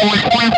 Wow.